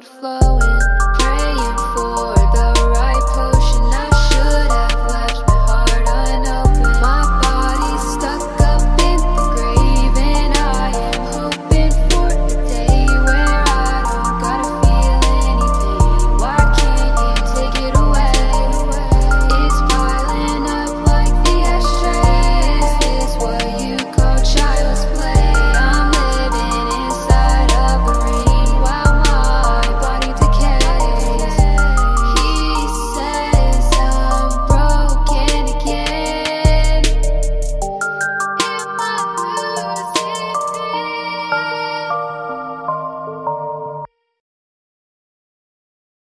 cloud flowing.